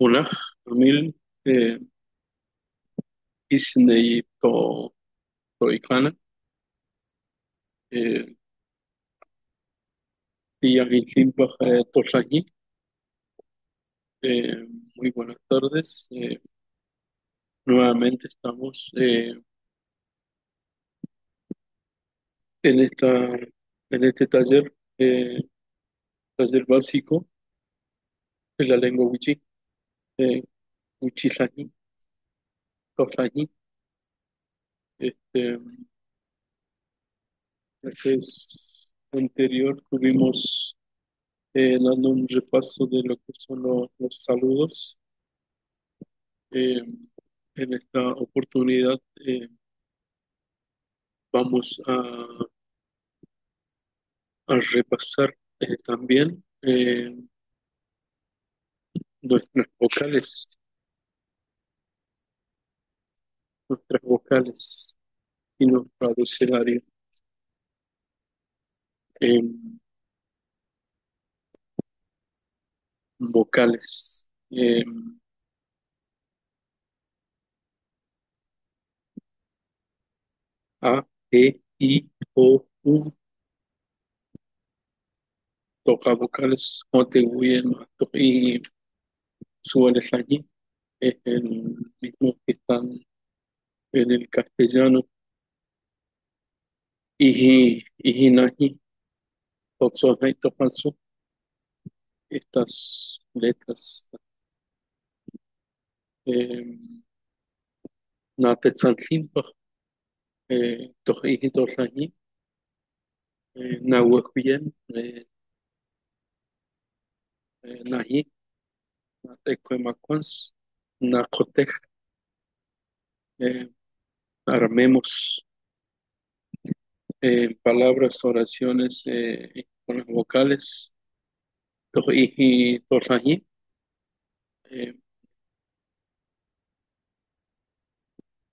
Unaj, Amil, eh, Isnei to Toikana, Tiyahilimpa eh, Toslañi. Eh, muy buenas tardes. Eh, nuevamente estamos eh, en esta en este taller, eh, taller básico de la lengua wichi, eh, wichislañi, toslañi. Este, veces anterior tuvimos eh, dando un repaso de lo que son los, saludos. Eh, en esta oportunidad eh, vamos a, repasar eh, también eh, nuestras vocales, nuestras vocales y nuestro abecedario. Em, vocales. Em, A, E, I, O, U. Toca vocales, contribuyen y suelen allí. Es el mismo que están en el castellano. Y Ihinahi, Totsonai, Topansu. Estas letras. em, Natetzaltimpa, eh, Tohihi, Toslañi. eh, Nahuacuyen, eh, Nahi, Natecuemacuans, Nacotej, eh, armemos eh, palabras, oraciones eh, con las vocales, Tohihi, Toslañi, eh,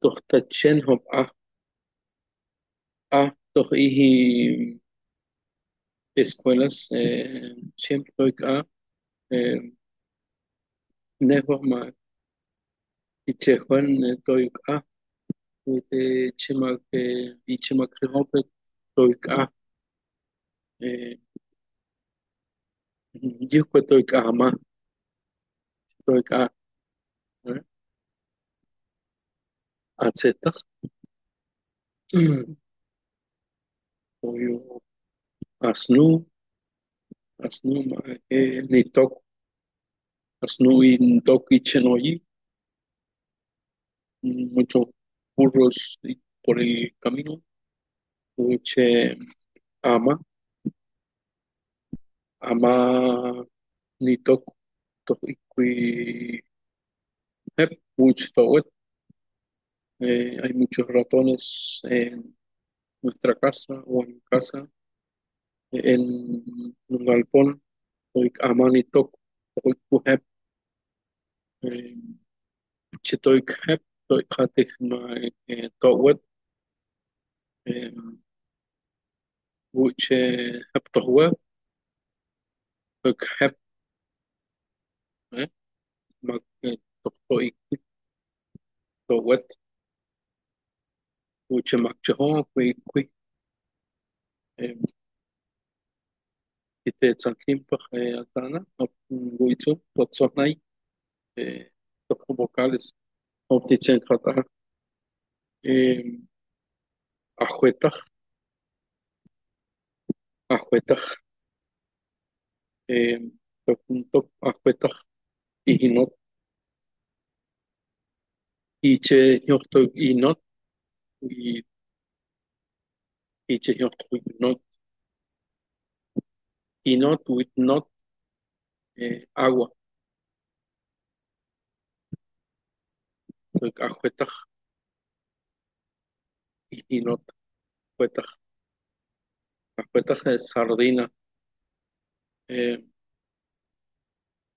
Tohtachen, Hop, A, A, Tohihi, escuelas, eh, siempre A, Nehwa ma ichehwan toik a ute chimak ichimak rihope toik a yihwe toik a ma toik a atzetach oyo asnu asnu ma nitoku Nitok, Asnu y Nitok y Chenoyi, muchos burros por el camino, Uche Ama, Ama Nitok, Tohikui, Hep, Uch Towet. Eh, hay muchos ratones en nuestra casa o en casa, en un galpón, Toik Amani Tok, Toik Hep, eh, Chitoik Hep, Toik Hatik Ma eh, Towet, eh, Uche Hep Tohwe, Toik Hep, eh, Ma eh, Toik Towet, Uche Mak Cheho, Kui Kui, eh, Ite Tzantimpa, eh, Atana, Guizu, Totsonai, eh, Tojo vocales, Eh, Ajuetaj, Ajuetaj, eh, Ajuetaj, Ijinot, Iche Nyokto Inot, y Iche Nyokto Inot, Inot with not, eh, agua, Tok Ajuetaj, Ijinot, Ajuetaj, Ajuetaj es sardina, eh,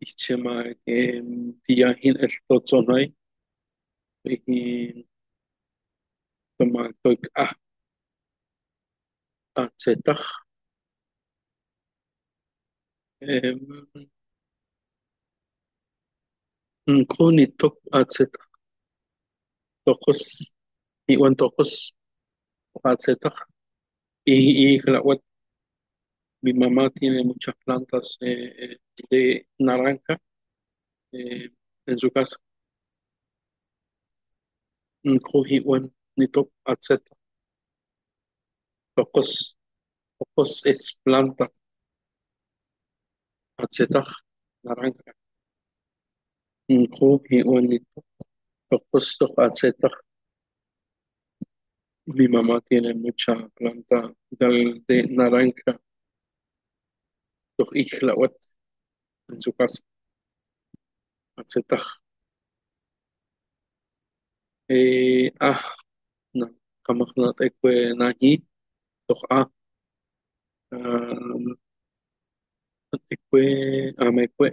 Ichema, eh, Tiyahin el Totsonai, y Toma Tok Ah, Atzetaj, eh, nko nitok atzetaq tokos iuan tokos atzetaq y y mi mamá tiene muchas plantas eh, de naranja eh, en su casa nko iuan nitok atzetaq tokos tokos es planta. Atzetaq naranja. Nko iuan nitok tok atzetaq Mi mamá tiene mucha planta de naranja, doch ixtlauat en su casa. Atzetaq. Eh, ah, no, kamaj natekue nahi, doch ah, ah, natekue amekue.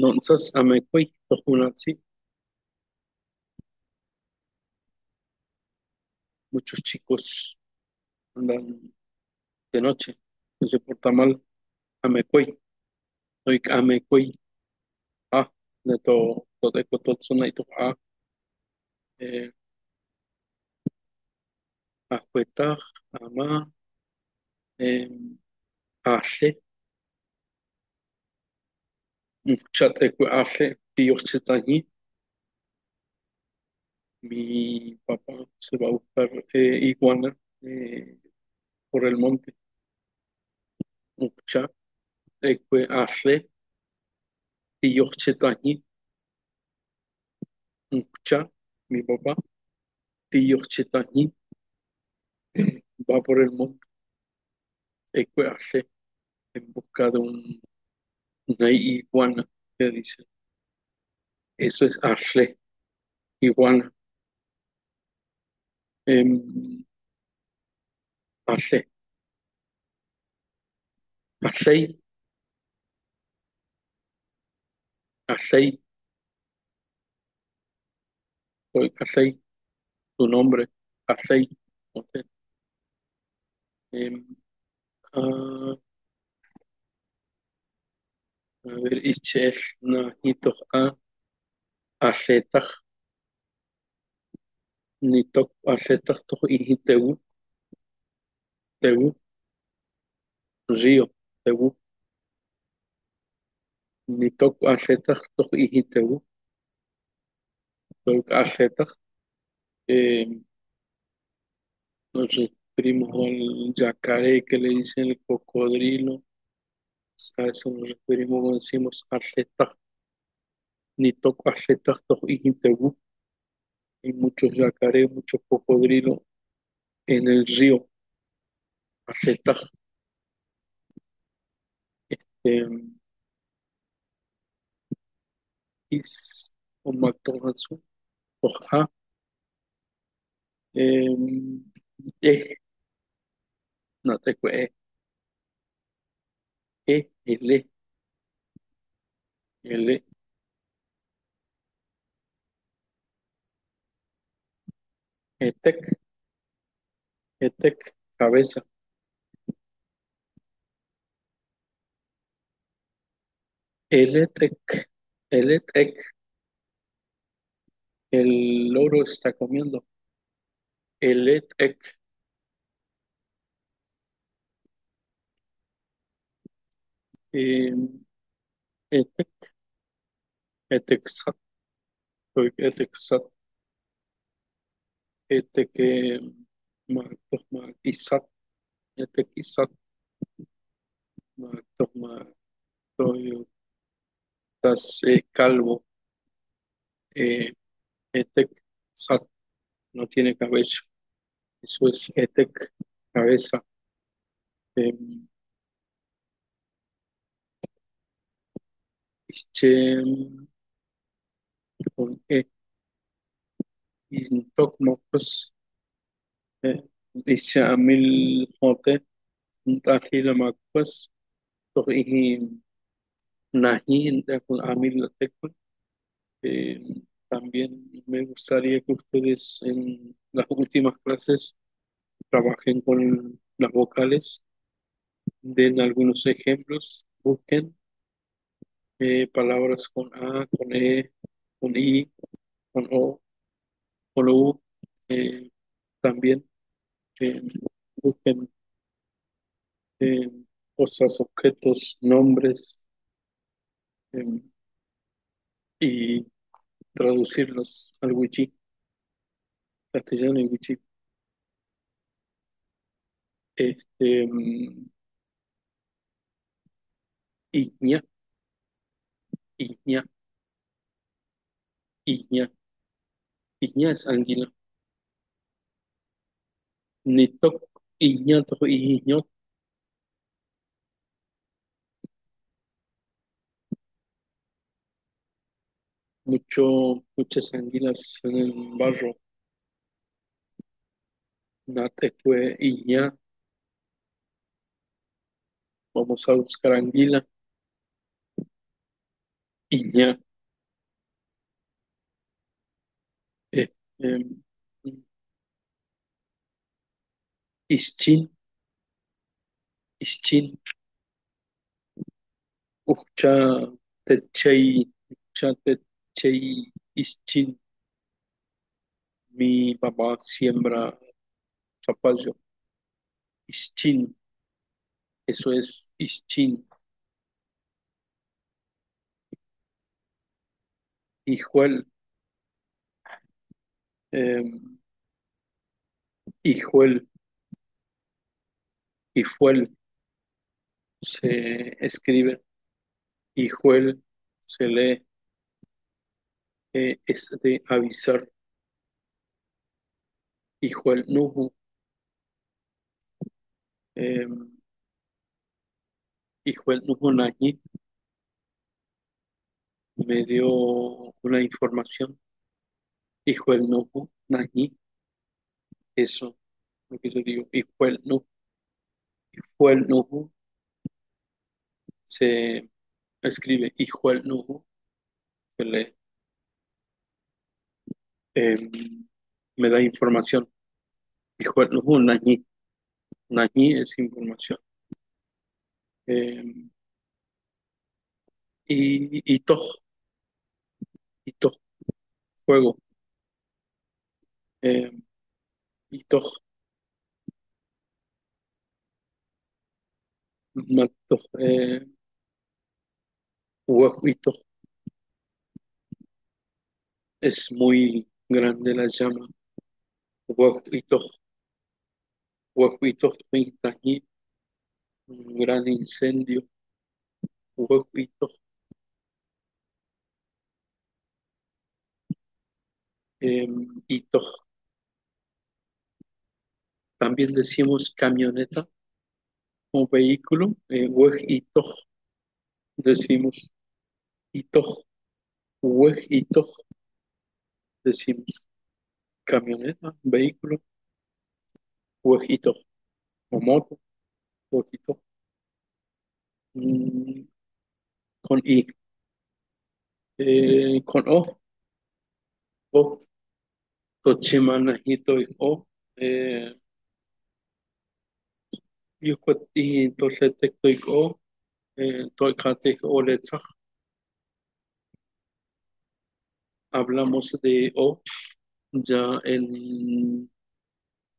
Nonzas amekue, doch unatzi. Muchos chicos andan de noche, que se porta mal, amekue. Oik amekue. Ah, de to, to teko totsuna y toch ah. Eh, ama, em, ahle, Chatecue ahle, tiyuhtitahi. Mi papá se va a buscar eh, iguana eh, por el monte. Ukcha, ekue ahle, tiyuhtitahi. Ukcha, mi papá, eh, va por el monte. Ekue ahle, en busca de un, una iguana, que dice. Eso es ahle, iguana. Em, ahle, ahlei, ahlei, soy ahlei, tu nombre, ahlei. ok. Em, ah, a ver, ichel nahitok a aletach nitok aletach toch ihi tewu tewu río tewu nitok aletach toch ihi tewu tok aletach eh, nos referimos al yacaré que le dicen el cocodrilo. A eso nos referimos cuando decimos aletach nitok aletach toch ihi tewu hay muchos yacaré muchos cocodrilos en el río aletach eh, is o mactohansu toch a Em, eh, no te cue, eh, ele, ele, etec, etec, cabeza, eletec, eletec, el loro está comiendo, eletec, em, etec, etexat, etexat, etec, em, martos, mar, isat, etec, isat, martos, mar, soy, estás eh, calvo, eh, etec, sat, no tiene cabello. Eso es etec, cabeza. Em, este, E, y tocmocos, eh, dice a mil jote, ntaji macos, tohi nahi, con a mil. Eh, también me gustaría que ustedes en las últimas clases trabajen con las vocales, den algunos ejemplos, busquen eh, palabras con A, con E, con I, con O, eh, también eh, busquen cosas, objetos, nombres eh, y traducirlos al wiki, castellano y wiki. Este, Iña, Iña, Iña, Iña es anguila. Nitok, Iña, to Iñot, mucho, muchas anguilas en el barro. Natekwe, Iña, vamos a buscar anguila. Iña, eh, em, Ischin, Ischin, Ucha, Techei, Techei, Ischin. Mi papá siembra zapallo. Ischin, eso es Ischin. Hijuel, Hijuel, Hijuel se escribe, Hijuel se lee, eh, es de avisar. Em, Hijuel Nuhu Nahi me dio una información. Hijuel Nuhu Nahi, eso, lo que yo digo, Hijuel Nuhu. Hijuel Nuhu se escribe Hijuel Nuhu, se lee. Em, me da información. Hijuel Nuhu Nahi. Nahi es información. Em, y, y y Toj, fuego. Em, y Toj, Matoj, eh, Huehuito. Es muy grande la llama. Huehuito, Nahi, un gran incendio. Huehuito. Em, y Toj. También decimos camioneta o vehículo, eh, Wej y Toj. Decimos y Toj, Wej y Toj. Decimos camioneta, vehículo, Wej y Toj. O moto, Toj. Mm, con I. Eh, con O. O. Tochimanajito y O. Eh, Yucuati, Tosetectoic O. Eh, Toicate O Letzach. Hablamos de O ya en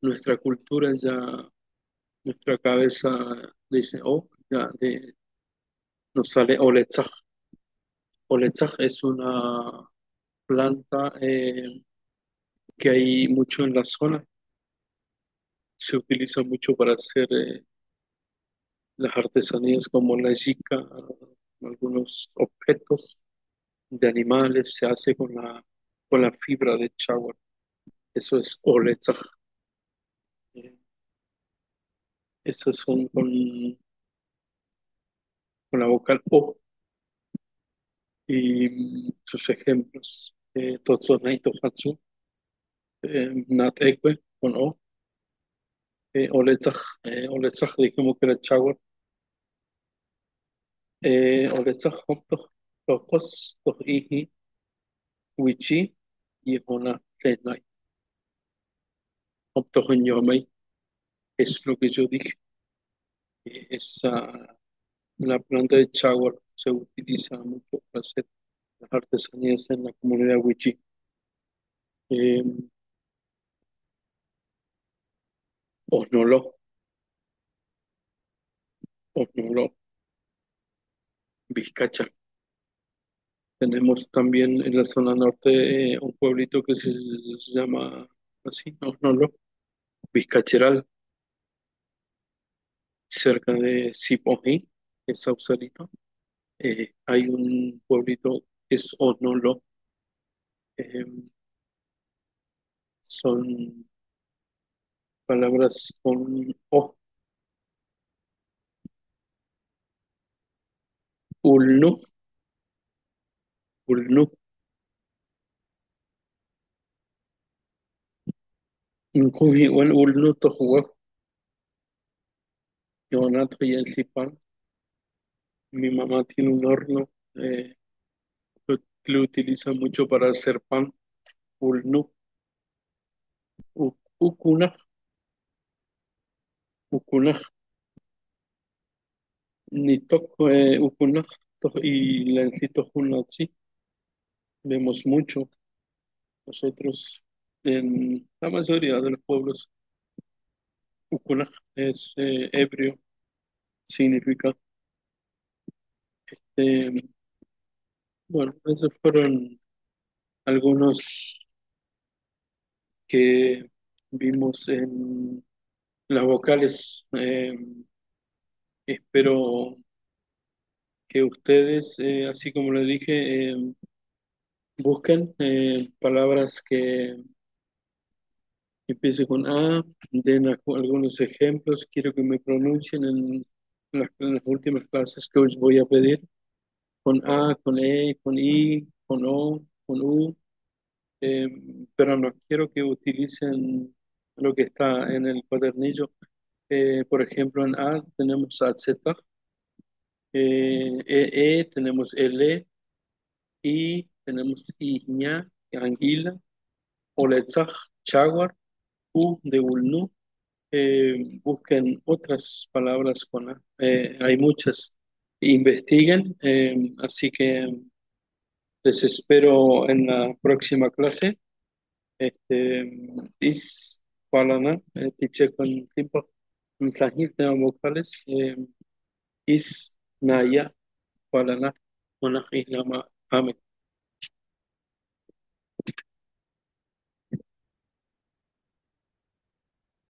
nuestra cultura, ya nuestra cabeza dice O, ya de, nos sale Oletzach. Oletzach es una planta eh, que hay mucho en la zona. Se utiliza mucho para hacer eh, las artesanías como la yica, algunos objetos de animales, se hace con la, con la fibra de chagua. Eso es Oletzach. Eh, esos son con, con la vocal O. Y sus ejemplos, eh, Totsonai Tohatsu, eh, Natekwe con O, eh, Oletzach, eh, Oletzach dijimos que era Chagua, eh, Oletzach Hoptoch, Tokos, Tohihi, Wichi, y Hona Tenai. Hoptoch en Yomei, es lo que yo dije, es ah, la planta de Chagua se utiliza mucho para hacer las artesanías en la comunidad wichí. Eh, Osnolo, Osnolo, Vizcacha. Tenemos también en la zona norte eh, un pueblito que se, llama así, Osnolo, Vizcacheral, cerca de Sipojí, es Sausalito. Eh, hay un pueblito que es Osnolo. Em, son palabras con O. Ulnu. Ulnu. Nkuvi wan ulnu tohuwa. Yonato y el Zipan. Mi mamá tiene un horno eh, lo utiliza mucho para hacer pan. Ulnu. Ukuna. Ukuna. Nitok eh, Ukuna. Y Lencito Junatsi. Vemos mucho. Nosotros en la mayoría de los pueblos, Ukuna es eh, ebrio, significa. Este, bueno, esos fueron algunos que vimos en las vocales. Eh, espero que ustedes, eh, así como les dije, eh, busquen palabras que empiecen con A, den algunos ejemplos, quiero que me pronuncien en las, en las últimas clases que os voy a pedir, con A, con E, con I, con O, con U, pero no quiero que utilicen lo que está en el cuadernillo. Eh, por ejemplo, en A tenemos AZ, eh, E, E tenemos L, I tenemos Iña, Anguila, Oletzaj, Chaguar, U de Ulnu. Eh, busquen otras palabras con A. Eh, hay muchas. Investiguen. así que les espero en la próxima clase. Este, palana, eh, tiche con tiempo, mensajes de vocales, eh, is naya palana, una amén.